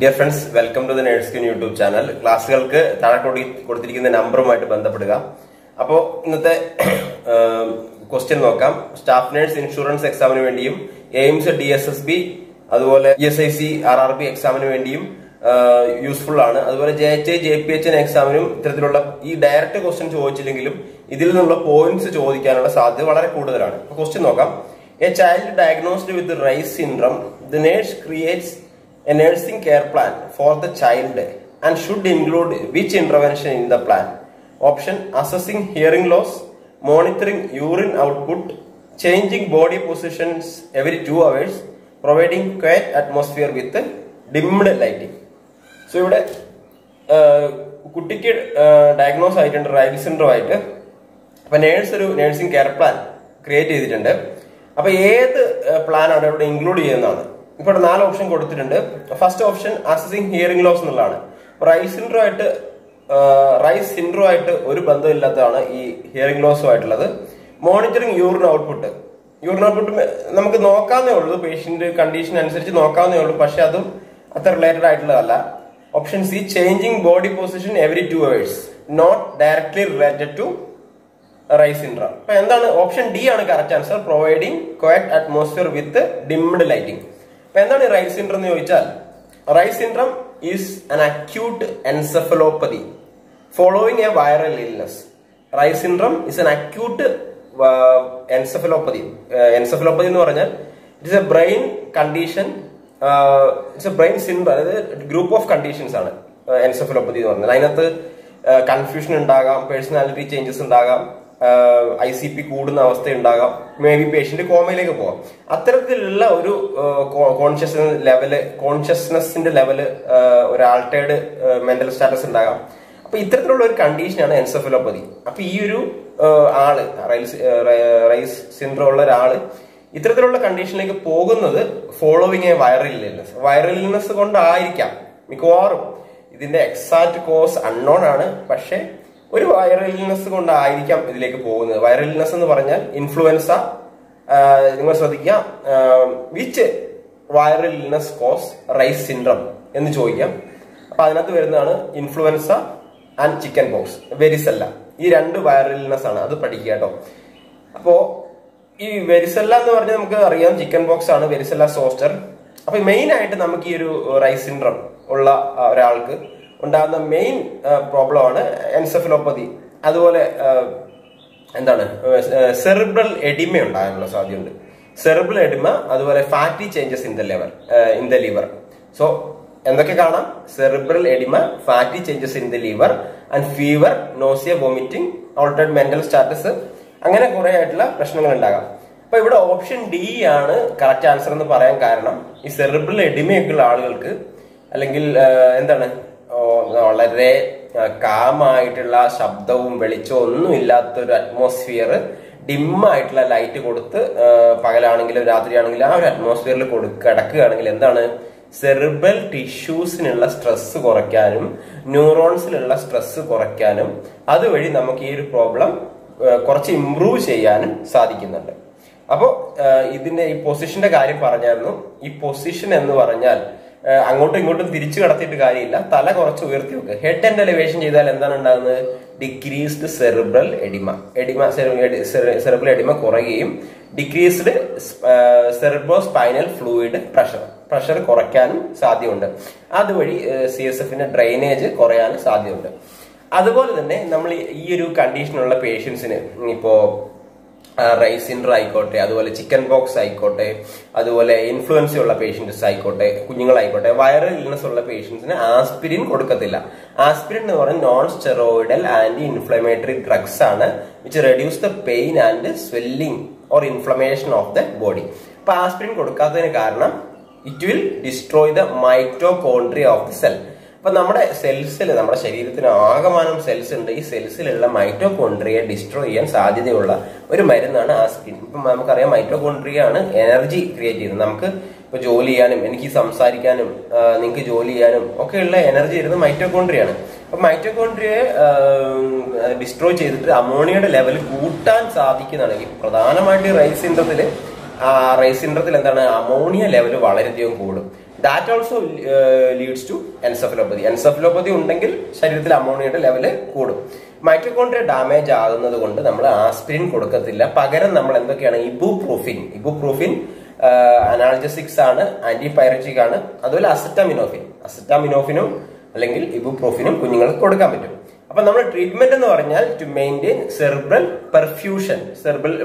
Dear friends welcome to the nurseskin YouTube channel ക്ലാസ്സുകൾക്ക് താഴെ കൊടു- കൊടുത്തിരിക്കുന്ന നമ്പറുമായിട്ട് ബന്ധപ്പെടുക. അപ്പോൾ ഇന്നത്തെ ക്വസ്റ്റ്യൻ നോക്കാം. സ്റ്റാഫ് നേഴ്സ് ഇൻഷുറൻസ് എക്സാമിന് വേണ്ടിയും AIIMS D S S B അതുപോലെ E S I C R R B എക്സാമിന് വേണ്ടിയും യൂസ്ഫുൾ ആണ്. അതുപോലെ J H I J P H N എക്സാമിനും ഇത്തരത്തിലുള്ള ഈ ഡയറക്റ്റ് ക്വസ്റ്റ്യൻ ചോദിച്ചില്ലെങ്കിലും ഇതിൽ നിന്നുള്ള പോയിന്റ്സ് ചോദിക്കാനുള്ള സാധ്യത വളരെ കൂടുതലാണ്. ക്വസ്റ്റ്യൻ നോക്കാം. A child diagnosed with Reye's syndrome the nurse creates a nursing care plan for the child and should include which intervention in the plan option assessing hearing loss monitoring urine output changing body positions every 2 hours providing quiet atmosphere with dimmed lighting so ഇവിടെ കുട്ടിക്ക് diagnose ആയിട്ടുണ്ട് right syndrome ആയിട്ട് അപ്പൊ nurse ഒരു nursing care plan create ചെയ്തിട്ടുണ്ട് അപ്പൊ ഏത് plan ആണ് ഇവിടെ ഇൻക്ലൂഡ് ചെയ്യുന്നതാണ് ഇവിടെ നാല് ഓപ്ഷൻ കൊടുത്തിട്ടുണ്ട്. First option assessing hearing loss എന്നുള്ളതാണ്. റൈസ് സിൻഡ്രോ ആയിട്ട് റൈസ് സിൻഡ്രോ ആയിട്ട് ഒരു ബന്ധമില്ലാത്തതാണ് ഈ ഹിയറിംഗ് ലോസും ആയിട്ടുള്ളത്. Monitoring urine output urine output നമുക്ക് നോക്കാവുന്നേ ഉള്ളൂ. പേഷ്യന്റ് കണ്ടീഷൻ അനുസരിച്ച് നോക്കാവുന്നേ ഉള്ളൂ. പക്ഷെ അതും അത്ര related ആയിട്ടുള്ളതല്ല. Option C changing body position every two hours not directly related to Reye's syndrome അപ്പൊ എന്താണ്? ഓപ്ഷൻ ഡി ആണ് correct answer providing quiet atmosphere with dimmed lighting അപ്പൊ എന്താണ് ഈ റൈറ്റ് സിൻഡ്രം എന്ന് ചോദിച്ചാൽ Reye's syndrome is an acute encephalopathy following a viral illness Reye's syndrome is an acute encephalopathy encephalopathy എന്ന് പറഞ്ഞാൽ it's a brain condition it's a brain syndrome അതായത് group of conditions ആണ് encephalopathy എന്ന് പറഞ്ഞത് അതിനകത്ത് confusion ഉണ്ടാകാം പേഴ്സണാലിറ്റി ചേഞ്ചസ് ഉണ്ടാകാം I C P കൂടുന്ന അവസ്ഥ ഉണ്ടാകാം മേ ബി പേഷ്യന്റ് കോമയിലേക്ക് പോകാം. അത്തരത്തിലുള്ള ഒരു കോൺഷ്യസ് ലെവൽ കോൺഷ്യസ്നെസിന്റെ ലെവൽ ഒരു ആൾട്ടേർഡ് മെന്റൽ സ്റ്റാറ്റസ് ഉണ്ടാകാം. അപ്പൊ ഇത്തരത്തിലുള്ള ഒരു കണ്ടീഷനാണ് എൻസെഫലോപ്പതി അപ്പൊ ഈ ഒരു ആൾ റൈസ് റൈസ് സിൻഡ്രോം ഉള്ള ഒരാൾ ഇത്തരത്തിലുള്ള കണ്ടീഷനിലേക്ക് പോകുന്നത് following a viral illness viral കൊണ്ടായിരിക്കാം. മിക്കവാറും ഇതിന്റെ എക്സാക്ട് കോസ് അൺനോൺ ആണ്. പക്ഷെ ഒരു വൈറൽ ഇൽനെസ് കൊണ്ടായിരിക്കാം ഇതിലേക്ക് പോകുന്നത്. വൈറൽ ഇൽനെസ് എന്ന് പറഞ്ഞാൽ ഇൻഫ്ലുവൻസ നിങ്ങൾ ശ്രദ്ധിക്കുക. Which viral illness cause Reye's syndrome എന്ന് ചോദിക്കാം. അപ്പൊ അതിനകത്ത് വരുന്നതാണ് influenza and chickenpox varicella. ഈ രണ്ട് വൈറൽ ഇൽനെസ് ആണ്. അത് പഠിക്കുക കേട്ടോ. അപ്പോ ഈ വെരിസെല്ല എന്ന് പറഞ്ഞാൽ നമുക്ക് അറിയാം. ചിക്കൻ പോക്സ് ആണ് വെരിസെല്ല സോസ്റ്റർ അപ്പൊ മെയിൻ ആയിട്ട് നമുക്ക് ഈ ഒരു റൈസ് സിൻഡ്രം ഉള്ള ഒരാൾക്ക് ഉണ്ടാകുന്ന മെയിൻ പ്രോബ്ലമാണ് എൻസെഫലോപ്പതി അതുപോലെ എന്താണ് സെറിബ്രൽ എഡിമ ഉണ്ടാകാനുള്ള സാധ്യതയുണ്ട്. സെറിബ്രൽ എഡിമ അതുപോലെ fatty changes in the liver in the liver so എന്തൊക്കെ കാണാം? Cerebral oedema fatty changes in the liver and fever nausea vomiting altered mental status അങ്ങനെ കുറെ ആയിട്ടുള്ള പ്രശ്നങ്ങൾ ഉണ്ടാകാം. അപ്പൊ ഇവിടെ ഓപ്ഷൻ ഡി ആണ് കറക്റ്റ് ആൻസർ എന്ന് പറയാൻ കാരണം ഈ സെറിബ്രൽ എഡിമയൊക്കെയുള്ള ആളുകൾക്ക് അല്ലെങ്കിൽ എന്താണ് വളരെ കാമായിട്ടുള്ള ശബ്ദവും വെളിച്ചവും ഒന്നും ഇല്ലാത്തൊരു അറ്റ്മോസ്ഫിയർ ഡിമ്മായിട്ടുള്ള ലൈറ്റ് കൊടുത്ത് പകലാണെങ്കിലും രാത്രിയാണെങ്കിലും ആ ഒരു അറ്റ്മോസ്ഫിയറിൽ കൊടു കിടക്കുകയാണെങ്കിൽ എന്താണ്? സെറിബൽ ടിഷ്യൂസിനുള്ള സ്ട്രെസ് കുറയ്ക്കാനും ന്യൂറോൺസിലുള്ള സ്ട്രെസ് കുറയ്ക്കാനും അതുവഴി നമുക്ക് ഈ ഒരു പ്രോബ്ലം കുറച്ച് ഇംപ്രൂവ് ചെയ്യാനും സാധിക്കുന്നുണ്ട്. അപ്പോൾ ഇതിന്റെ ഈ പൊസിഷന്റെ കാര്യം പറഞ്ഞായിരുന്നു. ഈ പൊസിഷൻ എന്ന് പറഞ്ഞാൽ അങ്ങോട്ടും ഇങ്ങോട്ടും തിരിച്ചു കടത്തിയിട്ട് കാര്യമില്ല. തല കുറച്ച് ഉയർത്തി വെക്കുക ഹെഡ് ആൻഡ് എലിവേഷൻ ചെയ്താൽ എന്താണ് ഉണ്ടാകുന്നത്? Decreased cerebral oedema oedema cerebral oedema കുറയുകയും decreased cerebrospinal fluid pressure pressure കുറയ്ക്കാനും സാധ്യതയുണ്ട്. അതുവഴി സി എസ് എഫിന്റെ ഡ്രെയിനേജ് കുറയാനും സാധ്യതയുണ്ട്. അതുപോലെ തന്നെ നമ്മൾ ഈ ഒരു കണ്ടീഷനുള്ള പേഷ്യൻസിന് ഇപ്പോ റൈസ് സിൻഡർ ആയിക്കോട്ടെ അതുപോലെ ചിക്കൻ ബോക്സ് ആയിക്കോട്ടെ അതുപോലെ ഇൻഫ്ലുവൻസ ഉള്ള പേഷ്യൻസ് ആയിക്കോട്ടെ കുഞ്ഞുങ്ങളായിക്കോട്ടെ വൈറൽ ഇൽനസ് ഉള്ള പേഷ്യൻസിന് ആസ്പിരിൻ കൊടുക്കത്തില്ല. ആസ്പിരിൻ എന്ന് പറഞ്ഞാൽ non steroidal anti inflammatory drugs ആണ് which reduce the pain and swelling or inflammation of the body അപ്പൊ ആസ്പിരിൻ കൊടുക്കാത്തതിന് കാരണം it will destroy the mitochondria of the cell അപ്പൊ നമ്മുടെ സെൽസിൽ നമ്മുടെ ശരീരത്തിന് ആകമാനം സെൽസ് ഉണ്ട്. ഈ സെൽസിലുള്ള മൈറ്റോകോൺട്രിയെ ഡിസ്ട്രോയ് ചെയ്യാൻ സാധ്യതയുള്ള ഒരു മരുന്നാണ് ആസ്പിരിൻ ഇപ്പം നമുക്കറിയാം മൈറ്റോകോൺട്രിയ ആണ് എനർജി ക്രിയേറ്റ് ചെയ്യുന്നത്. നമുക്ക് ഇപ്പൊ ജോലി ചെയ്യാനും എനിക്ക് സംസാരിക്കാനും നിങ്ങൾക്ക് ജോലി ചെയ്യാനും ഒക്കെയുള്ള എനർജി വരുന്നത് മൈറ്റോകോൺട്രിയാണ് അപ്പൊ മൈറ്റോകോൺട്രിയെ ഡിസ്ട്രോയ് ചെയ്തിട്ട് അമോണിയയുടെ ലെവൽ കൂട്ടാൻ സാധിക്കുന്നതാണ്. ഈ പ്രധാനമായിട്ട് റൈസ് സിൻഡ്രത്തിൽ ആ റൈസ് ഇൻഡ്രത്തിൽ എന്താണ്? അമോണിയ ലെവൽ വളരെയധികം കൂടും. That also leads to encephalopathy encephalopathy ഉണ്ടെങ്കിൽ ശരീരത്തിൽ അമോണിയയുടെ ലെവൽ കൂടും. മൈറ്റോകോൺട്രിയ ഡാമേജ് ആകുന്നത് കൊണ്ട് നമ്മൾ ആസ്പിരിൻ കൊടുക്കത്തില്ല. പകരം നമ്മൾ എന്തൊക്കെയാണ്? ഇബുപ്രൂഫിൻ ഇബുപ്രൂഫിൻ അനാൾജസിക്സ് ആണ് ആന്റിപൈററ്റിക് ആണ് അതുപോലെ അസറ്റാമിനോഫിൻ അസറ്റാമിനോഫിനും അല്ലെങ്കിൽ ഇബുപ്രൂഫിനും കുഞ്ഞുങ്ങൾക്ക് കൊടുക്കാൻ പറ്റും. അപ്പൊ നമ്മൾ ട്രീറ്റ്മെന്റ് എന്ന് പറഞ്ഞാൽ to maintain cerebral perfusion cerebral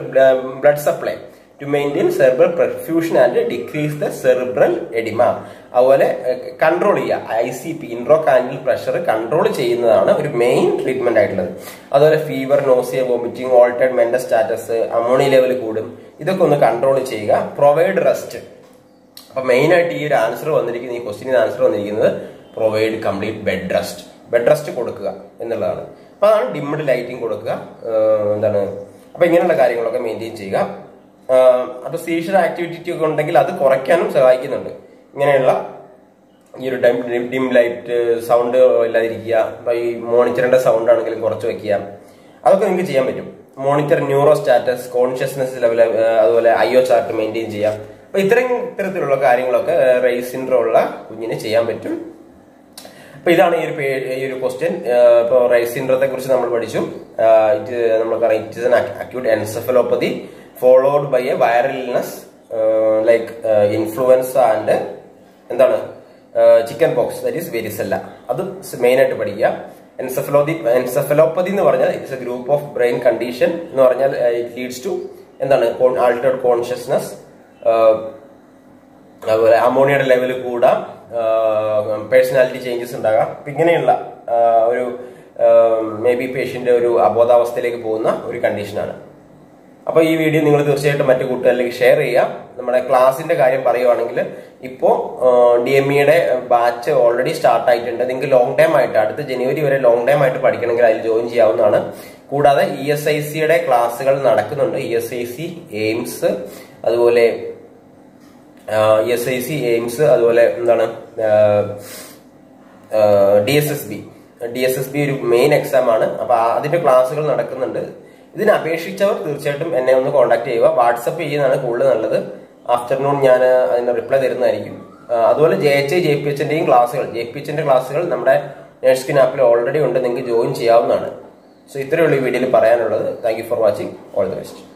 blood supply to maintain cerebral perfusion and decrease the cerebral oedema അതുപോലെ കൺട്രോൾ ചെയ്യുക. I C P intracranial pressure control ചെയ്യുന്നതാണ് ഒരു മെയിൻ ട്രീറ്റ്മെന്റ് ആയിട്ടുള്ളത്. അതുപോലെ fever nausea vomiting altered mental status ammonia level കൂടും. ഇതൊക്കെ ഒന്ന് control ചെയ്യുക. പ്രൊവൈഡ് റെസ്റ്റ് അപ്പൊ മെയിൻ ആയിട്ട് ഈ ഒരു ആൻസർ വന്നിരിക്കുന്നത് ഈ ക്വസ്റ്റിന് ആൻസർ വന്നിരിക്കുന്നത് provide complete bed rest bed rest കൊടുക്കുക എന്നുള്ളതാണ്. അപ്പൊ അതാണ് ഡിമ്മഡ് ലൈറ്റിംഗ് കൊടുക്കുക. എന്താണ്? അപ്പൊ ഇങ്ങനെയുള്ള കാര്യങ്ങളൊക്കെ മെയിന്റെയിൻ ചെയ്യുക. അപ്പൊ സീഷർ ആക്ടിവിറ്റി ഒക്കെ ഉണ്ടെങ്കിൽ അത് കുറയ്ക്കാനും സഹായിക്കുന്നുണ്ട്. ഇങ്ങനെയുള്ള ഈ ഒരു ഡൈം ഡിം ലൈറ്റ് സൗണ്ട് ഇല്ലാതിരിക്കുക ഈ മോണിറ്ററിന്റെ സൗണ്ട് ആണെങ്കിലും കുറച്ച് വെക്കുക. അതൊക്കെ നിങ്ങൾക്ക് ചെയ്യാൻ പറ്റും. Monitor neuro status consciousness level അതുപോലെ ഐഒ ചാർട്ട് മെയിന്റെയിൻ ചെയ്യാം അപ്പൊ ഇത്തരം ഇത്തരത്തിലുള്ള കാര്യങ്ങളൊക്കെ റേസ് സിൻഡ്രോ ഉള്ള കുഞ്ഞിന് ചെയ്യാൻ പറ്റും. അപ്പൊ ഇതാണ് ഈ ഒരു ഈ ഒരു ക്വസ്റ്റ്യൻ ഇപ്പൊ റൈസ് സിൻഡ്രത്തെ കുറിച്ച് നമ്മൾ പഠിച്ചു. ഇറ്റ് നമ്മൾക്കറിയാം it is acute encephalopathy followed by a viral illness like influenza and എന്താണ് chicken pox that is varicella അത് മെയിൻ ആയിട്ട് പഠിക്കുക. എൻസെഫലോതി എൻസെഫലോപ്പതി എന്ന് പറഞ്ഞാൽ it's a group of brain condition എന്ന് പറഞ്ഞാൽ ഇറ്റ് ലീഡ്സ് ടു എന്താണ് ആൾട്ടേർഡ് കോൺഷ്യസ്നസ് അതുപോലെ അമോണിയയുടെ ലെവൽ കൂടാം പേഴ്സണാലിറ്റി ചേഞ്ചസ് ഉണ്ടാകാം. ഇങ്ങനെയുള്ള ആ, ഒരു മേ ബി പേഷ്യന്റ് ഒരു അബോധാവസ്ഥയിലേക്ക് പോകുന്ന ഒരു കണ്ടീഷനാണ് അപ്പൊ ഈ വീഡിയോ നിങ്ങൾ തീർച്ചയായിട്ടും മറ്റു കൂട്ടുകാരിലേക്ക് ഷെയർ ചെയ്യാം നമ്മുടെ ക്ലാസിന്റെ കാര്യം പറയുവാണെങ്കിൽ ഇപ്പോ ഡി എം ഇയുടെ ബാച്ച് ഓൾറെഡി സ്റ്റാർട്ട് ആയിട്ടുണ്ട്. നിങ്ങൾക്ക് ലോങ് ടൈം ആയിട്ട് അടുത്ത ജനുവരി വരെ ലോങ് ടൈം ആയിട്ട് പഠിക്കണമെങ്കിൽ അതിൽ ജോയിൻ ചെയ്യാവുന്നതാണ്. കൂടാതെ ഇ എസ് ഐ സിയുടെ ക്ലാസ്സുകൾ നടക്കുന്നുണ്ട്. E S I C AIIMS അതുപോലെ E S I C AIIMS അതുപോലെ എന്താണ് D S S B D S S B ഒരു മെയിൻ എക്സാം ആണ്. അപ്പൊ അതിന്റെ ക്ലാസ്സുകൾ നടക്കുന്നുണ്ട്. ഇതിന് അപേക്ഷിച്ചവർ തീർച്ചയായിട്ടും എന്നെ ഒന്ന് കോൺടാക്ട് ചെയ്യുക. വാട്സപ്പ് ചെയ്യുന്നതാണ് കൂടുതൽ നല്ലത്. ആഫ്റ്റർനൂൺ ഞാൻ അതിന് റിപ്ലൈ തരുന്നതായിരിക്കും. അതുപോലെ J H I J P എച്ചിന്റെയും ക്ലാസ്സുകൾ ജെ പി എച്ചിന്റെ ക്ലാസ്സുകൾ നമ്മുടെ നേഴ്സ്കിൻ ആപ്പിൽ ഓൾറെഡി ഉണ്ട്. നിങ്ങൾക്ക് ജോയിൻ ചെയ്യാവുന്നതാണ്. സോ ഇത്രയുള്ള ഈ വീഡിയോയിൽ പറയാനുള്ളത്. Thank for watching all the best